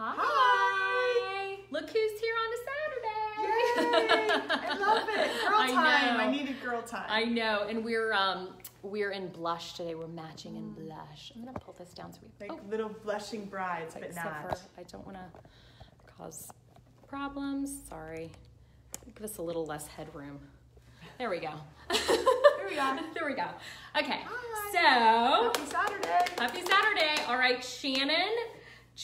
Hi. Hi. Look who's here on a Saturday. Yay! I love it. Girl I time. know. I needed girl time. I know, and we're um we're in blush today. We're matching in blush. I'm gonna pull this down so we like oh, little blushing brides, but except not. for I don't want to cause problems. Sorry. Give us a little less headroom. There we go. Here we are. there we go. Okay. Hi. So Happy Saturday. Happy Saturday. All right, Shannon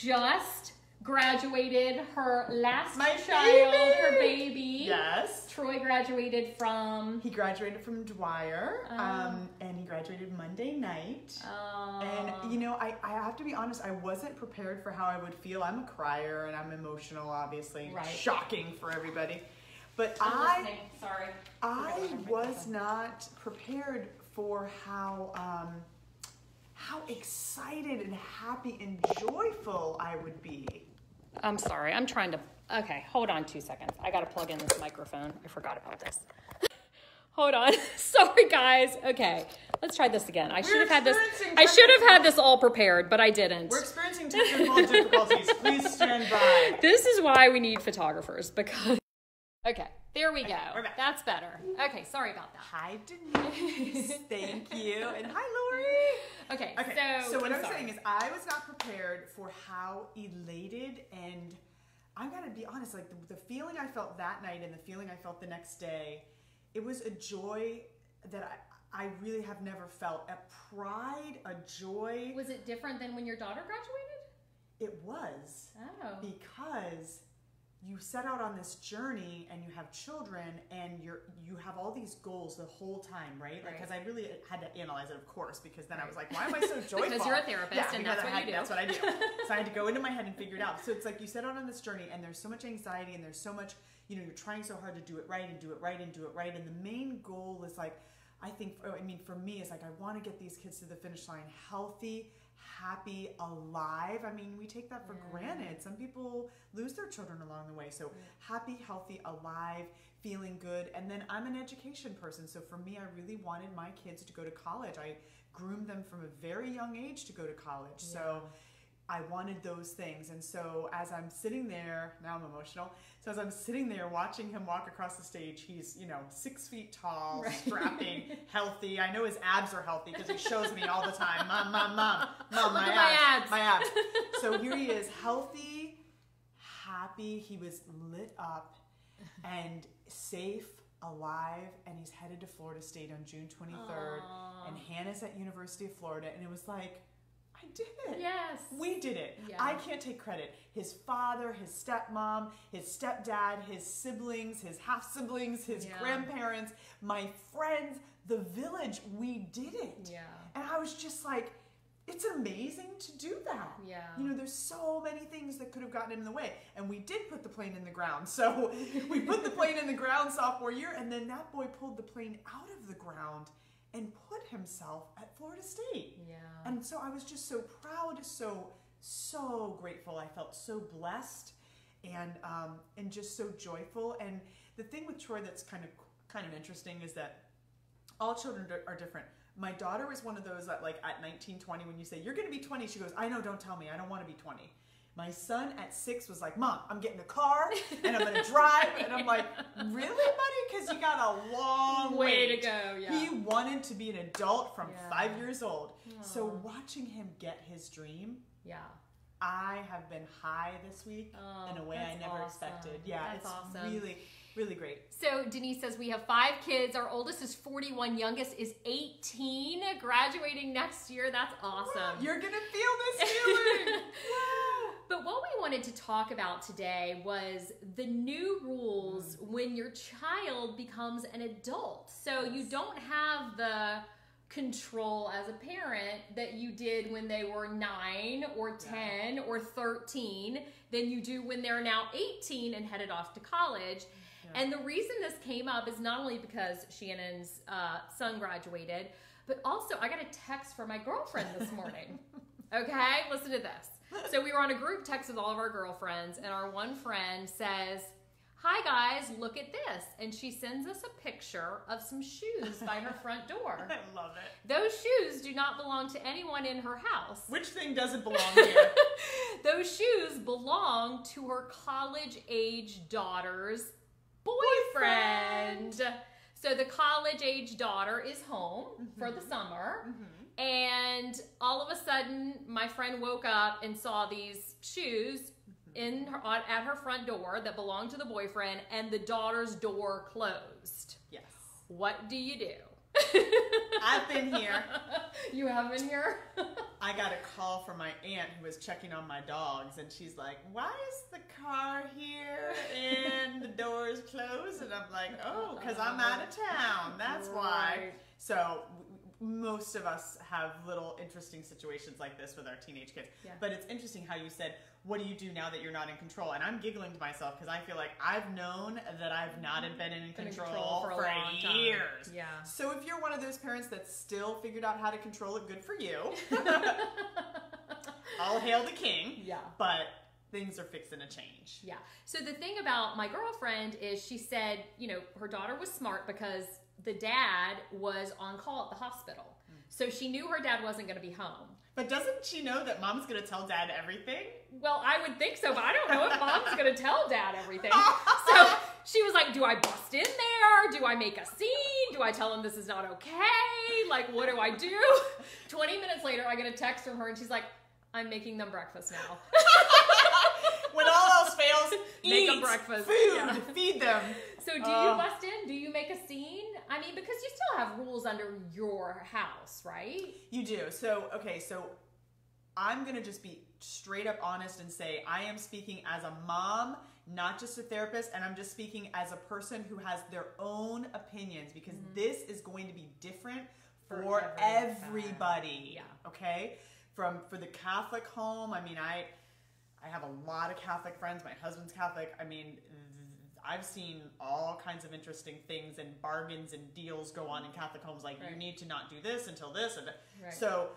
just graduated her last My child, baby. her baby. Yes. Troy graduated from. He graduated from Dwyer, Oh. um, and he graduated Monday night. Uh, And you know, I, I have to be honest, I wasn't prepared for how I would feel. I'm a crier and I'm emotional, obviously. Right. Shocking for everybody. But I'm I listening. Sorry. I was not prepared for how um, how excited and happy and joyful I would be. I'm sorry. I'm trying to. Okay, hold on two seconds. I got to plug in this microphone. I forgot about this. hold on. sorry, guys. Okay, let's try this again. I should have had this. I should have had this all prepared, but I didn't. We're experiencing technical difficulties. Please stand by. This is why we need photographers because. Okay, there we go. we're back. That's better. Okay, sorry about that. Hi, Denise. Thank you. And hi, Lori. Okay, Okay, so, so, what I'm I'm saying is, I was not prepared for how elated and I'm gonna be honest, like the, the feeling I felt that night and the feeling I felt the next day, it was a joy that I, I really have never felt. A pride, a joy. was it different than when your daughter graduated? It was Oh, because you set out on this journey and you have children and you're you have all these goals the whole time, right? Like, Right. because I really had to analyze it, of course, because then I was like, why am I so joyful? Because you're a therapist yeah, and that's what had- do. That's what I do. so I had to go into my head and figure it out. So it's like you set out on this journey and there's so much anxiety and there's so much, you know, you're trying so hard to do it right and do it right and do it right. And the main goal is like, I think, oh, I mean, for me, it's like I want to get these kids to the finish line healthy, happy, alive. I mean, we take that for Yeah. granted. Some people lose their children along the way. So happy, healthy, alive, feeling good. And then I'm an education person. So for me, I really wanted my kids to go to college. I groomed them from a very young age to go to college. So I wanted those things. And so as I'm sitting there, now I'm emotional. So as I'm sitting there watching him walk across the stage, he's, you know, six feet tall, Right. strapping, healthy. I know his abs are healthy because he shows me all the time. Mom, mom, mom, mom, my, at my abs, abs." my abs. So here he is, healthy, happy. He was lit up and safe, alive, and he's headed to Florida State on June 23rd. Aw. And Hannah's at University of Florida, and it was like, I did it. yes. We did it. I can't take credit. His father, his stepmom, his stepdad, his siblings, his half siblings, his Yeah. grandparents, my friends, the village, we did it. Yeah. And I was just like, it's amazing to do that. Yeah. You know, there's so many things that could have gotten in the way. And we did put the plane in the ground. So we put the plane in the ground sophomore year, and then that boy pulled the plane out of the ground and put himself at Florida State. Yeah. And so I was just so proud, so so grateful. I felt so blessed, and um, and just so joyful. And the thing with Troy that's kind of kind of interesting is that all children are- different. My daughter is one of those that like at 19, 20, when you say you're going to be 20, she goes, I know, don't tell me, I don't want to be 20. My son at six was like, Mom, I'm getting a car and I'm going to drive. And I'm like, Really, buddy? Because you got a long Way wait. to go. Yeah. He wanted to be an adult from Yeah. five years old. So watching him get his dream, yeah. I have been high this week Oh, in a way I never awesome. expected. Yeah, That's it's awesome. really, really great. So Denise says we have five kids. Our oldest is 41, youngest is 18, graduating next year. That's awesome. You're gonna feel this feeling. Wow. But what we wanted to talk about today was the new rules when your child becomes an adult. So you don't have the control as a parent that you did when they were 9 or 10 or 13 than you do when they're now 18 and headed off to college. Yeah. And the reason this came up is not only because Shannon's uh, son graduated, but also I got a text from my girlfriend this morning. okay, listen to this. So we were on a group text with all of our girlfriends, and our one friend says, Hi guys, look at this. And she sends us a picture of some shoes by her front door. I love it. Those shoes do not belong to anyone in her house. Which thing doesn't belong here? Those shoes belong to her college age daughter's boyfriend. So the college age daughter is home for the mm-hmm. summer. Mm-hmm. And all of a sudden, my friend woke up and saw these shoes in her, at her front door that belonged to the boyfriend, and the daughter's door closed. Yes. What do you do? I've been here. You have been here? I got a call from my aunt who was checking on my dogs, and she's like, "Why is the car here and the doors closed?" And I'm like, "Oh, because I'm out of town. That's why." So most of us have little interesting situations like this with our teenage kids. Yeah. But it's interesting how you said, "What do you do now that you're not in control?" And I'm giggling to myself because I feel like I've known that I've not mm-hmm. been in Been in control, for a for long time. years. Yeah. So if you're one of those parents that still figured out how to control it, good for you. All hail the king. yeah. But things are fixing to change. Yeah. So the thing about my girlfriend is she said, you know, her daughter was smart because the dad was on call at the hospital. Hmm. So she knew her dad wasn't going to be home. But doesn't she know that mom's gonna tell dad everything? Well, I would think so, but I don't know if mom's going to tell dad everything. So she was like, Do I bust in there? Do I make a scene? Do I tell him this is not okay? Like, what do I do? 20 minutes later, I get a text from her and she's like, I'm making them breakfast now. when all else fails, Make eat breakfast. food, Yeah. feed them. So do Oh. you uh. bust in? Do you make a scene? I mean, because you still have rules under your house, right? You do. So, okay, so I'm going to just be straight up honest and say I am speaking as a mom, not just a therapist, and I'm just speaking as a person who has their own opinions because mm-hmm. this is going to be different For for, everybody. Yeah. Okay? From for the Catholic home, I mean, I I have a lot of Catholic friends. My husband's Catholic. I mean, I've seen all kinds of interesting things and bargains and deals go on in Catholic homes. Like you need to not do this until this, and Right. so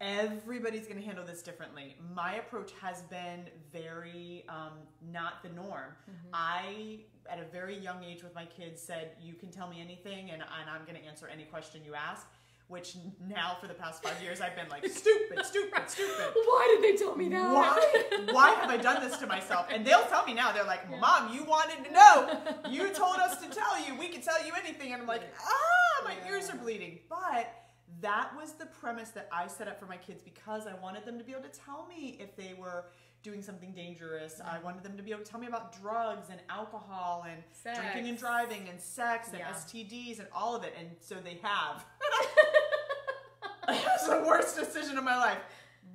everybody's going to handle this differently. My approach has been very um, not the norm. Mm-hmm. I, at a very young age with my kids, said, "You can tell me anything, and, and I'm going to answer any question you ask." Which now, for the past five years, I've been like, "Stupid, stupid, stupid." Why did they tell me that? Why? Why have I done this to myself? And they'll tell me now. They're like, "Mom, you wanted to know. You told us to tell you. We could tell you anything." And I'm like, "Ah, my ears are bleeding." But that was the premise that I set up for my kids because I wanted them to be able to tell me if they were doing something dangerous. I wanted them to be able to tell me about drugs and alcohol and Sex. drinking and driving and sex and Yeah. STDs and all of it. And so they have. it was the worst decision of my life.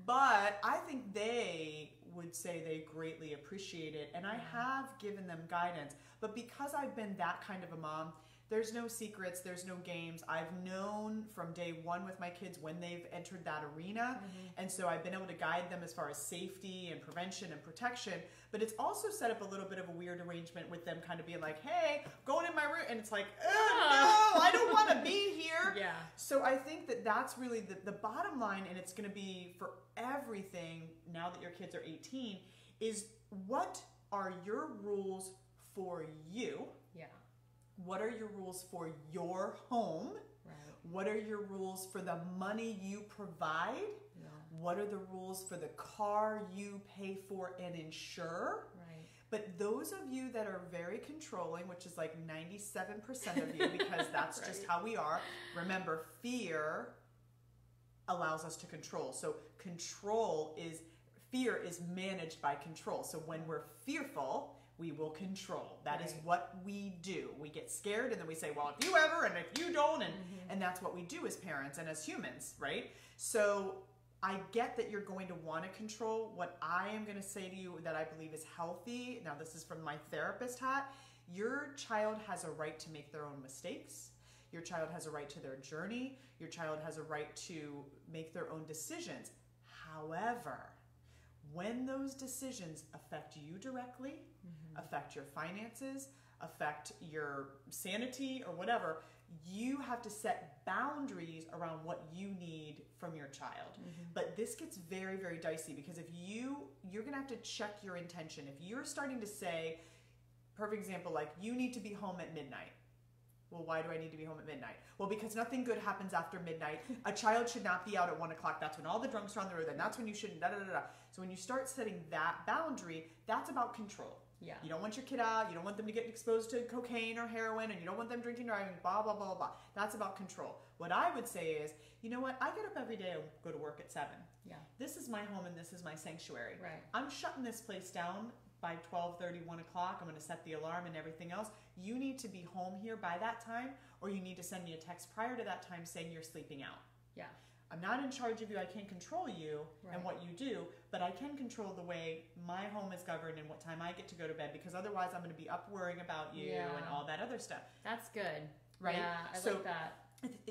But I think they would say they greatly appreciate it. And I have given them guidance. But because I've been that kind of a mom, there's no secrets, there's no games. I've known from day one with my kids when they've entered that arena. Mm-hmm. And so I've been able to guide them as far as safety and prevention and protection. But it's also set up a little bit of a weird arrangement with them kind of being like, hey, going in my room. And it's like, oh, no, I don't want to be here. Yeah. So I think that that's really the, the bottom line, and it's going to be for everything now that your kids are 18, is what are your rules for you? Yeah. What are your rules for your home? Right. What are your rules for the money you provide? Yeah. What are the rules for the car you pay for and insure? Right. But those of you that are very controlling, which is like 97% of you, because that's just how we are, remember, fear allows us to control. So, control is fear is managed by control. So, when we're fearful, we will control. That is Right. what we do. We get scared and then we say, well, if you ever and if you don't, and, Mm-hmm. and that's what we do as parents and as humans, right? So, I get that you're going to want to control. What I am going to say to you that I believe is healthy, now this is from my therapist hat, your child has a right to make their own mistakes. Your child has a right to their journey. Your child has a right to make their own decisions. However, when those decisions affect you directly, mm-hmm. affect your finances, affect your sanity or whatever, you have to set boundaries around what you need from your child. Mm-hmm. But this gets very very dicey because if you you're going to have to check your intention. If you're starting to say perfect example like you need to be home at midnight. Well, why do I need to be home at midnight? Well, because nothing good happens after midnight. A child should not be out at one o'clock. That's when all the drunks are on the road, and that's when you shouldn't. Da da da da. So when you start setting that boundary, that's about control. Yeah. You don't want your kid out. You don't want them to get exposed to cocaine or heroin, and you don't want them drinking, driving. Blah blah blah blah. blah. That's about control. What I would say is, you know what? I get up every day and go to work at seven. Yeah. This is my home and this is my sanctuary. Right. I'm shutting this place down by 12 1 o'clock. I'm going to set the alarm and everything else. You need to be home here by that time, or you need to send me a text prior to that time saying you're sleeping out. Yeah. I'm not in charge of you. I can't control you Right. and what you do, but I can control the way my home is governed and what time I get to go to bed because otherwise I'm going to be up worrying about you Yeah. and all that other stuff. That's good. Right. Yeah, I So- like that.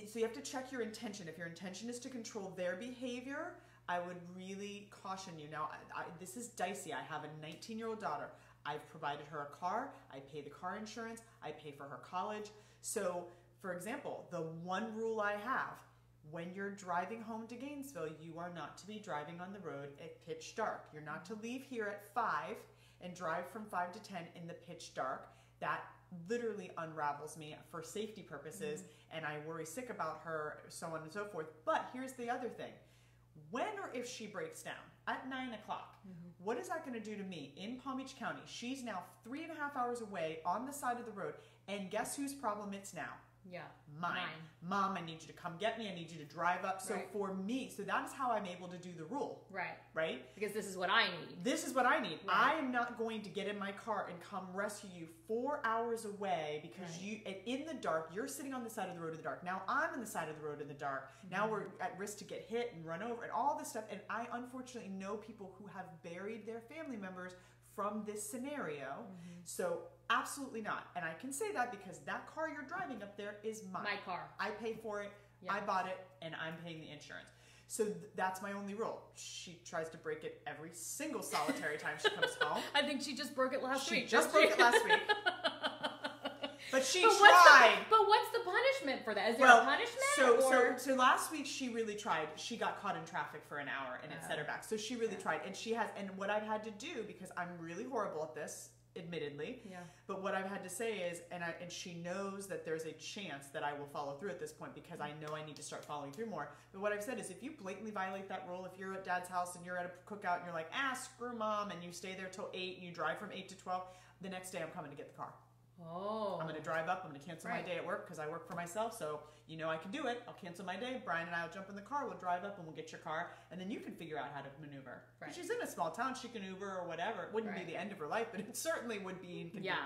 So you have to check your intention. If your intention is to control their behavior, I would really caution you. Now, I, I, this is dicey. I have a 19 year old daughter. I've provided her a car. I pay the car insurance. I pay for her college. So, for example, the one rule I have when you're driving home to Gainesville, you are not to be driving on the road at pitch dark. You're not to leave here at 5 and drive from 5 to 10 in the pitch dark. That literally unravels me for safety purposes, mm-hmm. and I worry sick about her, so on and so forth. But here's the other thing when or if she breaks down at 9 o'clock, mm-hmm. what is that going to do to me in Palm Beach County? She's now three and a half hours away on the side of the road, and guess whose problem it's now? Yeah. mine. Mom, I need you to come get me. I need you to drive up. So Right. for me, so that is how I'm able to do the rule, Right. right? Because this is what I need. This is what I need. Right. I am not going to get in my car and come rescue you four hours away because Right. you, and in the dark, you're sitting on the side of the road in the dark. Now I'm on the side of the road in the dark. Now Mm-hmm. we're at risk to get hit and run over and all this stuff. And I unfortunately know people who have buried their family members from this scenario. Mm-hmm. So absolutely not. And I can say that because that car you're driving up there is mine. My car. I pay for it. Yeah. I bought it, and I'm paying the insurance. So th- that's my only rule. She tries to break it every single solitary time she comes home. I think she just broke it last week. she week. just broke she? it last week, but she but what's, tried. the, but what's the punishment for that? Is there Well, a punishment? so, or? so so last week she really tried. She got caught in traffic for an hour, and it Oh. set her back. So she really Yeah. tried, and she has. And what I've had to do because I'm really horrible at this, admittedly, yeah. But what I've had to say is, and I, and she knows that there's a chance that I will follow through at this point because I know I need to start following through more. But what I've said is, if you blatantly violate that rule, if you're at dad's house and you're at a cookout and you're like, ah, screw mom, and you stay there till eight and you drive from eight to twelve, the next day I'm coming to get the car. Oh. I'm going to drive up. I'm going to cancel Right. my day at work because I work for myself. So you know I can do it. I'll cancel my day. Brian and I will jump in the car. We'll drive up and we'll get your car, and then you can figure out how to maneuver. Right. she's in a small town. She can Uber or whatever. It wouldn't Right. be the end of her life, but it certainly would be inconvenient.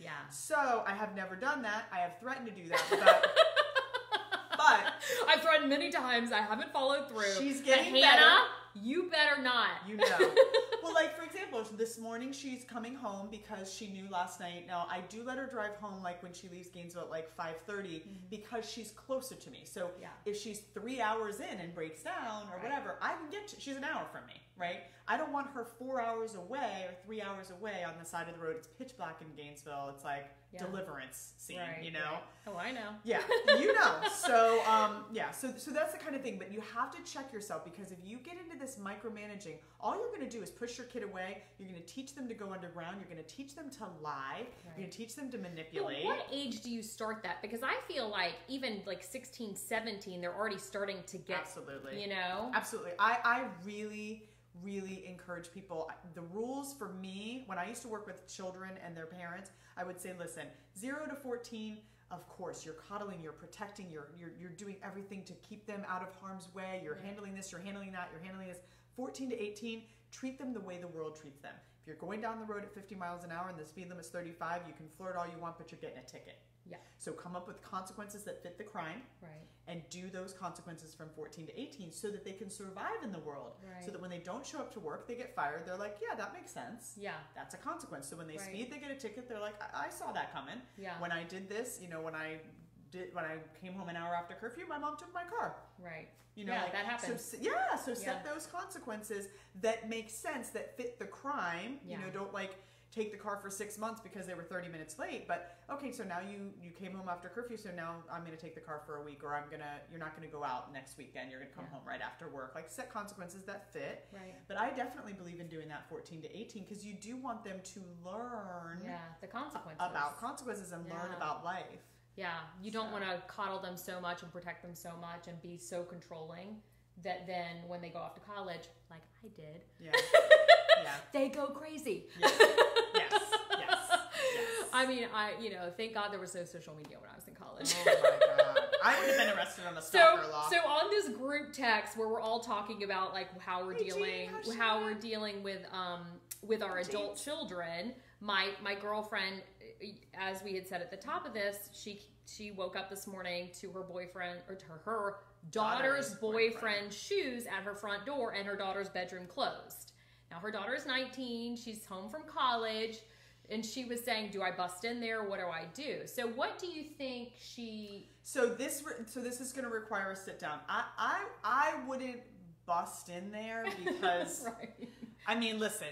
Yeah. Yeah. So I have never done that. I have threatened to do that, but but I've threatened many times. I haven't followed through. She's But getting Hannah, better. You better not. you know. well, like for example, this morning she's coming home because she knew last night. Now I do let her drive home like when she leaves Gainesville at like five mm-hmm. because she's closer to me. So Yeah. if she's three hours in and breaks down or Right. whatever, I can get to. She's an hour from me, right? I don't want her four hours away or three hours away on the side of the road. It's pitch black in Gainesville. It's like Yeah. deliverance scene, Right, you know. right. Oh, I know. Yeah, you know. So, um, yeah, so so that's the kind of thing. But you have to check yourself because if you get into this micromanaging, all you're going to do is push your kid away. You're going to teach them to go underground. You're going to teach them to lie. You're going to teach them to But manipulate. what age do you start that? Because I feel like even like 16, 17, they're already starting to get, Absolutely. you know? Absolutely. I, I really, really encourage people. The rules for me, when I used to work with children and their parents, I would say, listen, zero to 14, of course, you're coddling, you're protecting, you're, you're, you're doing everything to keep them out of harm's way. You're handling this, you're handling that, you're handling this. 14 to 18, treat them the way the world treats them. If you're going down the road at 50 miles an hour and the speed limit's 35, you can flirt all you want, but you're getting a ticket. Yeah. So come up with consequences that fit the crime Right. and do those consequences from 14 to 18 so that they can survive in the world. Right. So that when they don't show up to work, they get fired. They're like, yeah, that makes sense. Yeah. That's a consequence. So when they Right. speed, they get a ticket. They're like, I, I saw that coming. Yeah. When I did this, you know, when I did when I came home an hour after curfew, my mom took my car. Right. You know, Yeah, like, that happens. So, yeah, so set Yeah. those consequences that make sense, that fit the crime. You know, don't like take the car for six months because they were 30 minutes late. But okay, so now you you came home after curfew, so now I'm going to take the car for a week, or I'm gonna you're not going to go out next weekend. You're going to come Yeah. home right after work. Like set consequences that fit. Right. But I definitely believe in doing that 14 to 18 because you do want them to learn Yeah. The consequences. about consequences and learn about life. Yeah, you don't So- want to coddle them so much and protect them so much and be so controlling that then when they go off to college, like I did, Yeah. Yeah. they go crazy. Yes. I mean, I you know, thank God there was no social media when I was in college. Oh my god. I would have been arrested on a So, stalker law. so on this group text where we're all talking about like how we're Hey, dealing, how's she how we're dealing with um with our Jean. adult children. My my girlfriend, as we had said at the top of this, she she woke up this morning to her boyfriend or to her daughter's Daughter's boyfriend, boyfriend. shoes at her front door and her daughter's bedroom closed. Now her daughter is 19. She's home from college. And she was saying, "Do I bust in there? What do I do?" So, what do you think she? So this re- so this is going to require a sit down. I I I wouldn't bust in there because right. I mean, listen,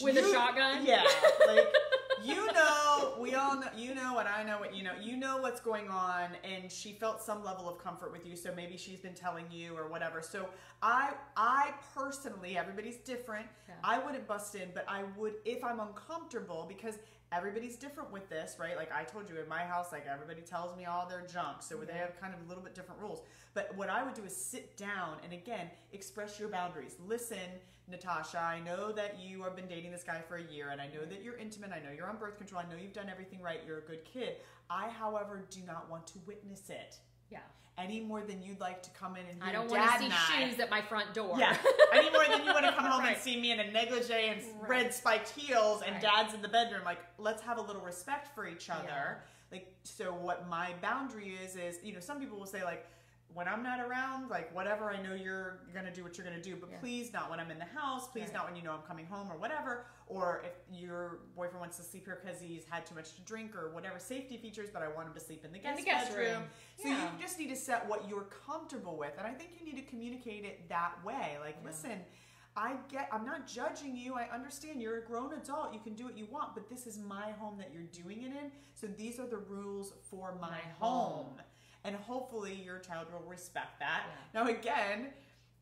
With a shotgun? Yeah, like you know, we all know, you know what I know, what you know, you know what's going on, and she felt some level of comfort with you, so maybe she's been telling you or whatever. So I, I personally, everybody's different. Yeah. I wouldn't bust in, but I would if I'm uncomfortable because everybody's different with this, right? Like I told you in my house, like everybody tells me all their junk, so they have kind of a little bit different rules. But what I would do is sit down and again express your boundaries. Listen, Natasha, I know that you have been dating this guy for a year, and I know that you're intimate. I know you're on birth control. I know you've done everything right. You're a good kid. I, however, do not want to witness it Yeah. Any more than you'd like to come in and I don't want to see shoes at my front door. yeah, any more than you want to come home Right. and see me in a negligee and Right. red spiked heels and Right. dad's in the bedroom. Like, let's have a little respect for each other. Yeah. Like, so what my boundary is is, you know, some people will say like, when I'm not around, like whatever, I know you're gonna do what you're gonna do, but Yeah. please not when I'm in the house. Please Right. not when you know I'm coming home or whatever. Or if your boyfriend wants to sleep here because he's had too much to drink or whatever safety features, but I want him to sleep in the In guest, the guest bedroom. room. So Yeah. you just need to set what you're comfortable with, and I think you need to communicate it that way. Like, Yeah. listen, I get, I'm not judging you. I understand you're a grown adult. You can do what you want, but this is my home that you're doing it in. So these are the rules for my, My home. home. And hopefully your child will respect that. Yeah. Now, again.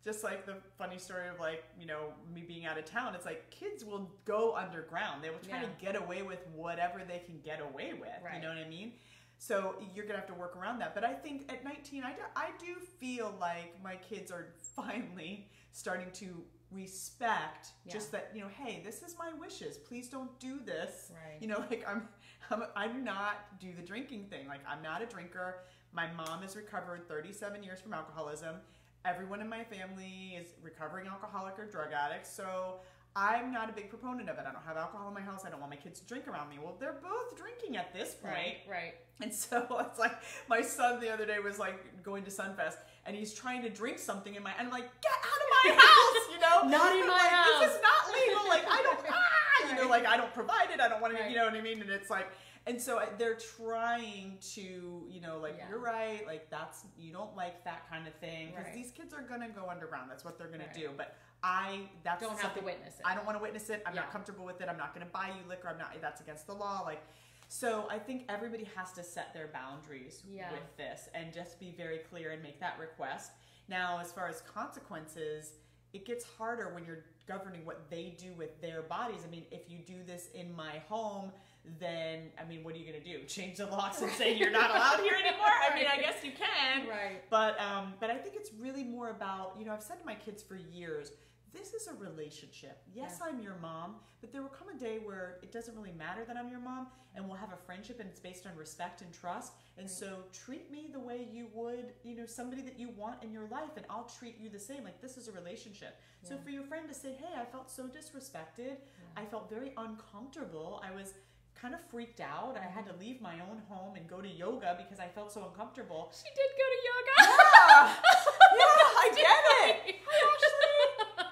Just like the funny story of like you know me being out of town, it's like kids will go underground. They will try Yeah. to get away with whatever they can get away with. You know what I mean? So you're gonna have to work around that. But I think at 19, I do, I do feel like my kids are finally starting to respect Yeah. just that you know, hey, this is my wishes. Please don't do this. Right. You know, like I'm, I'm, I'm not do the drinking thing. Like I'm not a drinker. My mom has recovered 37 years from alcoholism. Everyone in my family is recovering alcoholic or drug addicts. So I'm not a big proponent of it. I don't have alcohol in my house. I don't want my kids to drink around me. Well, they're both drinking at this point. Right. Right. And so it's like my son the other day was like going to Sunfest and he's trying to drink something in my and I'm like, get out of my house, you know? Not in my like, house. This is not legal. Like I don't ah, you know, like I don't provide it. I don't want to, Right. you know what I mean? And it's like and so I- they're trying to, you know, like Yeah. you're right, like that's you don't like that kind of thing because Right. these kids are gonna go underground. That's what they're gonna Right. do. But I that's Don't have to witness it. I don't want to witness it. I'm Yeah. not comfortable with it. I'm not going to buy you liquor. I'm not. That's against the law. Like, so I think everybody has to set their boundaries Yeah. with this and just be very clear and make that request. Now, as far as consequences, it gets harder when you're governing what they do with their bodies. I mean, if you do this in my home, then I mean, what are you going to do? Change the locks and say you're not allowed here anymore? I mean, I guess you can. Right. But um, but I think it's really more about you know I've said to my kids for years, this is a relationship. Yes, Yeah. I'm your mom, but there will come a day where it doesn't really matter that I'm your mom, and we'll have a friendship, and it's based on respect and trust. And so treat me the way you would you know somebody that you want in your life, and I'll treat you the same. Like this is a relationship. So for your friend to say, hey, I felt so disrespected. I felt very uncomfortable. I was kind of freaked out. I had to leave my own home and go to yoga because I felt so uncomfortable. She did go to yoga. Yeah, yeah, I get it.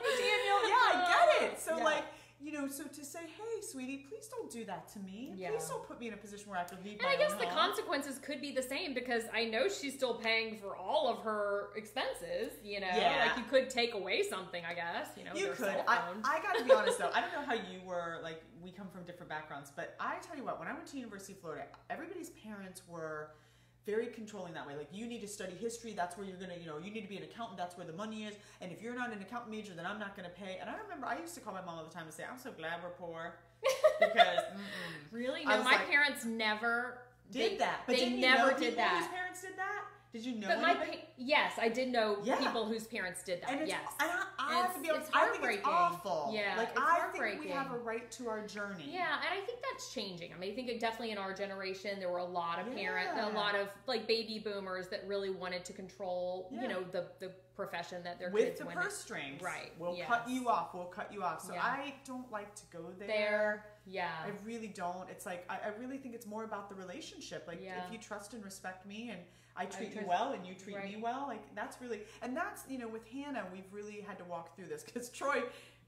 Hey, Daniel, yeah, I get it. So, Yeah. like, you know, so to say, hey, sweetie, please don't do that to me. Yeah. Please don't put me in a position where I have to leave And I guess the home. consequences could be the same because I know she's still paying for all of her expenses. You know, Yeah. like you could take away something. I guess you know You could. I. I got to be honest though. I don't know how you were. Like, we come from different backgrounds, but I tell you what. When I went to University of Florida, everybody's parents were very controlling that way. Like, you need to study history. That's where you're gonna. You know, you need to be an accountant. That's where the money is. And if you're not an accountant major, then I'm not gonna pay. And I remember I used to call my mom all the time and say, "I'm so glad we're poor," because. Really? No, my like- parents never did They- that. But they never know did that. Whose parents did that? Did you know? But my pa- yes, I did know Yeah. people whose parents did that. and yes. and I, I have to be honest. it's I think it's awful. Yeah, like I think we have a right to our journey. Yeah, and I think that's changing. I mean, I think it definitely in our generation there were a lot of parents, Yeah. a lot of like baby boomers that really wanted to control, Yeah. you know, the the profession that their with kids the went purse strings. Right, We'll yes. cut you off. We'll cut you off. So Yeah. I don't like to go there. there. Yeah. I really don't. It's like I, I really think it's more about the relationship. Like Yeah. if you trust and respect me and I treat you trust- well and you treat right. me well, like that's really and that's you know with Hannah we've really had to walk through this because Troy.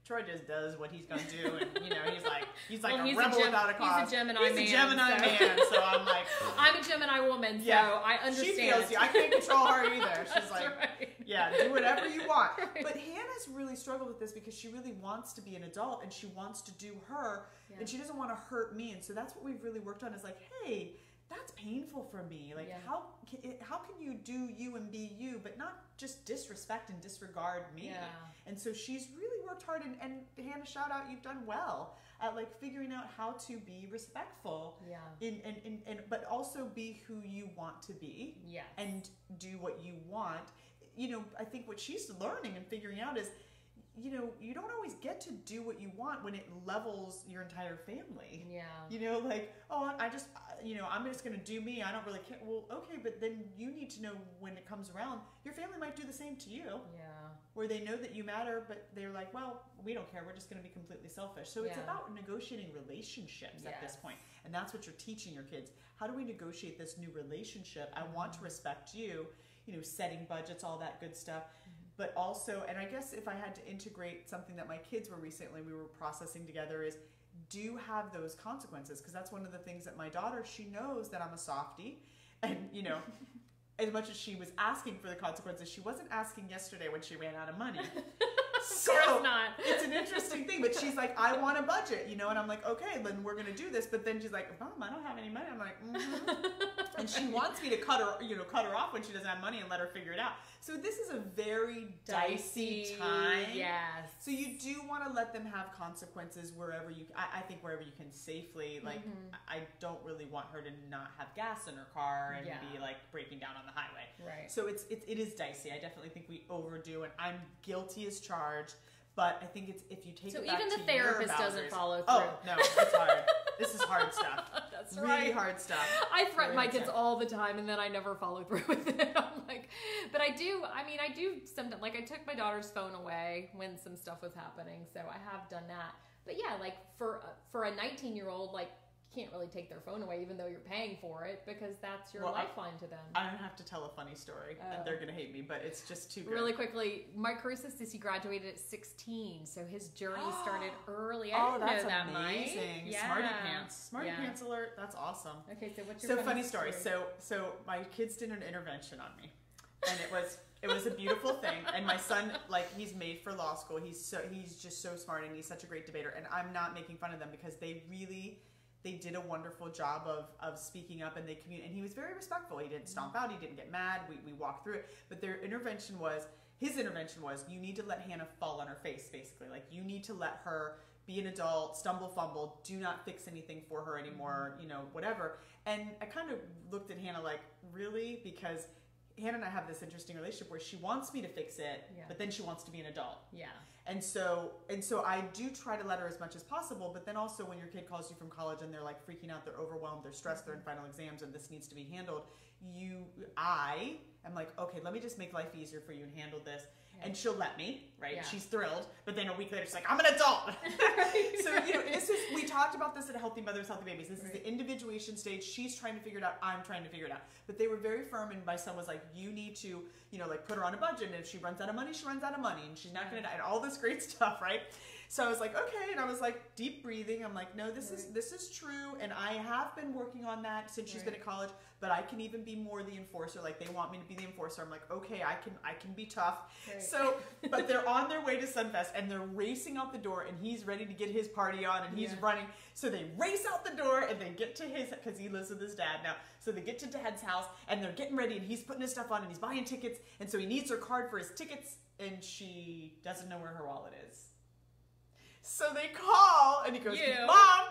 Troy just does what he's gonna do, and you know he's like he's like Well, a he's a rebel Gem- without a cause. he's a. Gemini He's man, He's a Gemini so- man, so I'm like, I'm a Gemini woman, so Yeah. I understand. she feels you. I can't control her either. She's like, right. yeah, do whatever you want. Right. But Hannah's really struggled with this because she really wants to be an adult and she wants to do her Yeah. and she doesn't want to hurt me. And so that's what we've really worked on is like, hey, that's painful for me. Like, Yeah. how can how can you do you and be you, but not just disrespect and disregard me? Yeah. And so she's really worked hard. And, and Hannah, shout out, you've done well at like figuring out how to be respectful. Yeah. In, in, in, in, but also be who you want to be Yes. and do what you want. You know, I think what she's learning and figuring out is, you know, you don't always get to do what you want when it levels your entire family. yeah. You know, like, oh, I just, you know, I'm just going to do me. I don't really care. Well, okay, but then you need to know when it comes around, your family might do the same to you, Yeah. where they know that you matter, but they're like, well, we don't care. We're just going to be completely selfish. So it's about negotiating relationships at this point. And that's what you're teaching your kids. How do we negotiate this new relationship? I want to respect you, you know, setting budgets, all that good stuff. Mm-hmm. But also, and I guess if I had to integrate something that my kids were recently, we were processing together is do have those consequences. Because that's one of the things that my daughter, she knows that I'm a softie. And, you know, as much as she was asking for the consequences, she wasn't asking yesterday when she ran out of money. Of not. it's an interesting thing, but she's like, I want a budget, you know, and I'm like, okay, then we're gonna do this. But then she's like, Mom, I don't have any money. I'm like, mm and she wants me to cut her, you know, cut her off when she doesn't have money and let her figure it out. So this is a very dicey, time. Yes. So you do want to let them have consequences wherever you. I, I think wherever you can safely. Like Mhm. I don't really want her to not have gas in her car and Yeah. be like breaking down on the highway. Right. So it's it, it is dicey. I definitely think we overdo, and I'm guilty as charged. But I think it's if you take So even the therapist doesn't follow through. Oh no, it's hard. this is hard stuff. That's really right. hard stuff. I threaten my kids stuff. all the time and then I never follow through with it. I'm like, but I do, I mean, I do sometimes, like I took my daughter's phone away when some stuff was happening. So I have done that. But yeah, like for, for a 19 year old, like can't really take their phone away even though you're paying for it because that's your Well, I- lifeline to them. I don't have to tell a funny story, Oh. and they're gonna hate me, but it's just too good. Really quickly, Mike Caruso says he graduated at 16, so his journey started early. I oh, that's that, amazing! Mike. Smarty pants, smarty Yeah. pants alert. That's awesome. Okay, so what's your So funny story. So so my kids did an intervention on me, and it was it was a beautiful thing. And my son, like, he's made for law school. He's so he's just so smart, and he's such a great debater. And I'm not making fun of them because they really they did a wonderful job of of speaking up, and they commun. And he was very respectful. He didn't stomp out. He didn't get mad. We we walked through it. But their intervention was his intervention was you need to let Hannah fall on her face, basically. Like you need to let her be an adult, stumble, fumble, do not fix anything for her anymore, mm-hmm. you know, whatever. And I kind of looked at Hannah like, really? Because Hannah and I have this interesting relationship where she wants me to fix it, Yeah. but then she wants to be an adult. Yeah. And so and so I do try to let her as much as possible, but then also when your kid calls you from college and they're like freaking out, they're overwhelmed, they're stressed, they're in mm-hmm. final exams and this needs to be handled, you I am like, okay, let me just make life easier for you and handle this. Yeah. And she'll let me, right? Yeah. She's thrilled. But then a week later she's like, I'm an adult. so you know, this is we talked about this at Healthy Mothers, Healthy Babies. This is the individuation stage. She's trying to figure it out. I'm trying to figure it out. But they were very firm, and my son was like, "You need to, you know, like put her on a budget. And if she runs out of money, she runs out of money, and she's not going to die, and all this great stuff, right?" So I was like, "Okay," and I was like, deep breathing. I'm like, "No, this is this is true, and I have been working on that since she's been at college. But I can even be more the enforcer. Like they want me to be the enforcer. I'm like, okay, I can I can be tough. Right. So, but they're on their way to Sunfest and they're racing out the door and he's ready to get his party on and he's Yeah. running. So they race out the door and they get to his because he lives with his dad now. So they get to Dad's house and they're getting ready and he's putting his stuff on and he's buying tickets and so he needs her card for his tickets and she doesn't know where her wallet is. So they call and he goes, You. "Mom,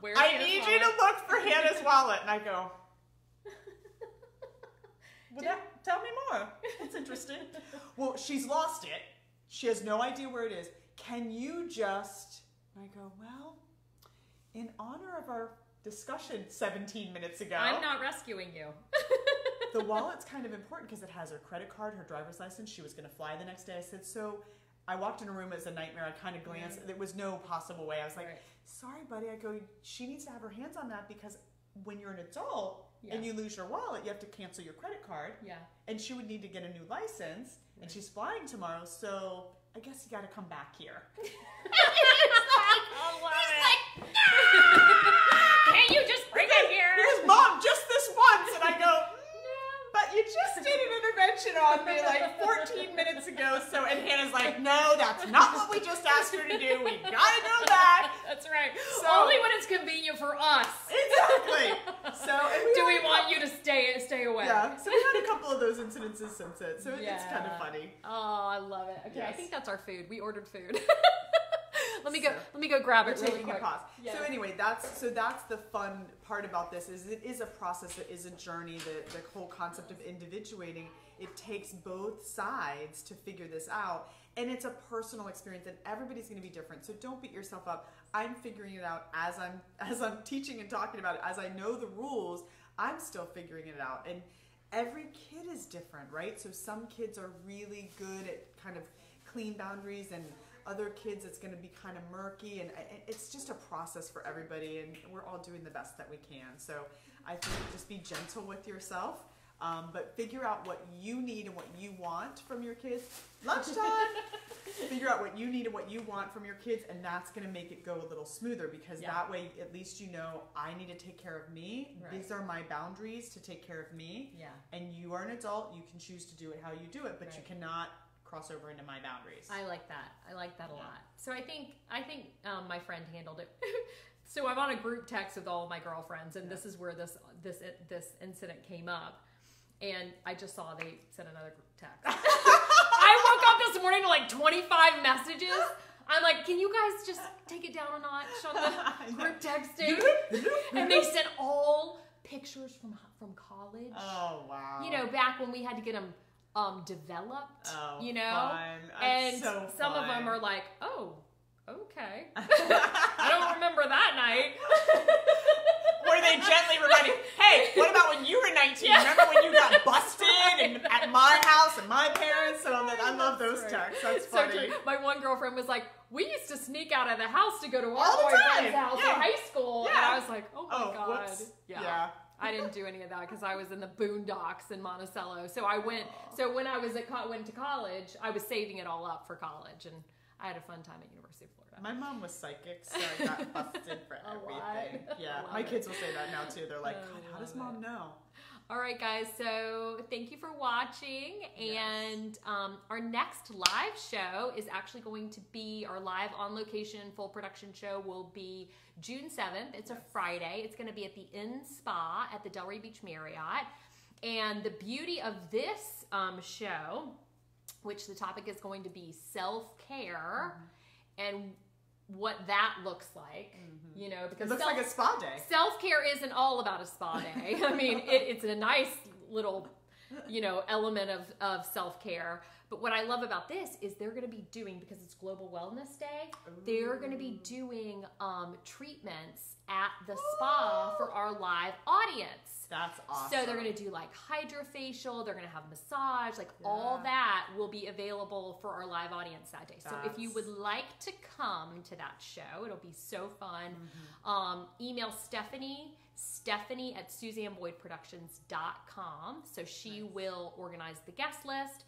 Where's I Hannah's need you to look for Hannah's wallet." And I go, Well, that, tell me more. It's interesting. well, she's lost it. She has no idea where it is. Can you just? I go, well, in honor of our discussion 17 minutes ago. I'm not rescuing you. the wallet's kind of important because it has her credit card, her driver's license. She was going to fly the next day. I said, so I walked in a room as a nightmare. I kind of mm-hmm. glanced. Right. There was no possible way. I was like, Right. sorry, buddy. I go, she needs to have her hands on that because when you're an adult Yeah. and you lose your wallet, you have to cancel your credit card. Yeah. And she would need to get a new license. And she's flying tomorrow. So I guess you got to come back here. Oh, I love it. Can't you just bring it here? Because mom, just this once. And I go, "Mm, but you just did an intervention on me like 14 minutes ago. So, and Hannah's like, no, that's not what we just asked her to do. We gotta go back. That's right. So- Only when it's convenient for us. Exactly. So, and we Do we want you to stay stay away? Yeah. So we had a couple of those incidences since it. So it's kind of funny. Oh, I love it. Okay, I think that's our food. We ordered food. let me go. So- Let me go grab We're it really taking a quick. pause. Yes. So anyway, that's so that's the fun part about this is it is a process. It is a journey. The the whole concept of individuating. It takes both sides to figure this out, and it's a personal experience, and everybody's going to be different. So don't beat yourself up. I'm figuring it out as I'm as I'm teaching and talking about it. As I know the rules, I'm still figuring it out, and every kid is different, right? So some kids are really good at kind of clean boundaries and other kids it's going to be kind of murky and it's just a process for everybody and we're all doing the best that we can so i think just be gentle with yourself um, but figure out what you need and what you want from your kids lunchtime figure out what you need and what you want from your kids and that's going to make it go a little smoother because Yeah. that way at least you know i need to take care of me Right. these are my boundaries to take care of me Yeah. and you are an adult you can choose to do it how you do it but you cannot cross over into my boundaries I like that. I like that a Yeah. lot. So I think I think um, my friend handled it. so I'm on a group text with all of my girlfriends, and this is where this this this incident came up. And I just saw they sent another group text. I woke up this morning to like 25 messages. I'm like, can you guys just take it down a notch on the group texting? and they sent all pictures from from college. Oh wow! You know, back when we had to get them um, developed. oh, you know, and so some of them are like, oh, okay. I don't remember that night. Were they gently reminding? Hey, what about when you were 19? Yeah. Remember when you got busted and at my house and my parents? So I'm I love those right. texts. That's So funny. true. My one girlfriend was like, we used to sneak out of the house to go to our All the boyfriend's time. house Yeah. in high school. And Yeah. I was like, oh my oh, God. whoops. Yeah. I didn't do any of that because I was in the boondocks in Monticello. So I went. So when I was at co- went to college, I was saving it all up for college, and I had a fun time at University of Florida. My mom was psychic, so I got busted for lot. everything. Yeah, Love my it. kids will say that now too. They're like, God, how does mom know? All right, guys. So thank you for watching. Yes. And um, our next live show is actually going to be our live on location full production show will be June 7th. It's a Friday. It's going to be at the Inn Spa at the Delray Beach Marriott. And the beauty of this um, show, which the topic is going to be self care and what that looks like, mm-hmm. you know, It because looks self- like a spa day. self care isn't all about a spa day. I mean, it, it's a nice little, you know, element of, of self care. But what I love about this is they're going to be doing because it's Global Wellness Day. They're going to be doing um, treatments at the spa for our live audience. That's awesome. So they're going to do like hydrofacial, they're going to have massage, like all that will be available for our live audience that day. So if you would like to come to that show, it'll be so fun. Mm-hmm. Um, email Stephanie, Stephanie at SuzanneBoydProductions.com. So she Nice. will organize the guest list.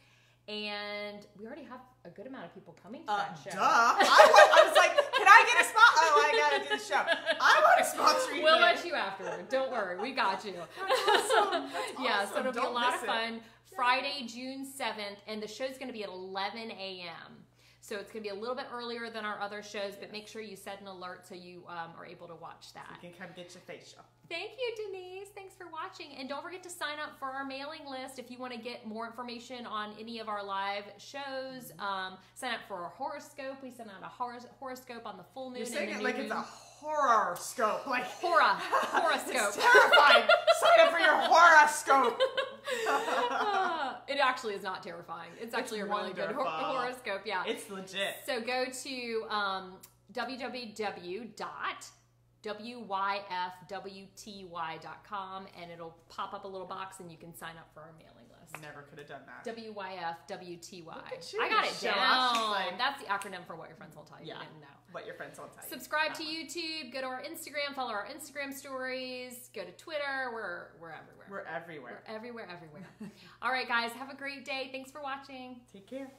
And we already have a good amount of people coming to Uh, that duh. show. I, wa- I was like, can I get a spot? Oh, I gotta do the show. I want a sponsor. We'll let you afterward. Don't worry, we got you. awesome. That's yeah, so it'll be a lot of it. fun. Friday, June 7th, and the show's going to be at 11 a.m. So it's going to be a little bit earlier than our other shows, but make sure you set an alert so you um, are able to watch that. You can come get your facial. Thank you, Denise. Thanks for watching. And don't forget to sign up for our mailing list if you want to get more information on any of our live shows. Um, sign up for our horoscope. We send out a horos- horoscope on the full moon. You're saying it new like it's a moon. Horoscope. Like Hora, horoscope. It's terrifying. Sign up for your horoscope. it actually is not terrifying. It's actually a really good hor- horoscope. Yeah. It's legit. So go to um, www.wyfwty.com and it'll pop up a little box and you can sign up for our mailing list. Never could have done that. WYFWTY. Look I got it down. like- That's the acronym for what your friends won't tell you. Yeah. You didn't know. What your friends won't tell you. Subscribe to Uh, YouTube. Go to our Instagram. Follow our Instagram stories. Go to Twitter. We're we're everywhere. We're everywhere. We're everywhere, everywhere. All right, guys. Have a great day. Thanks for watching. Take care.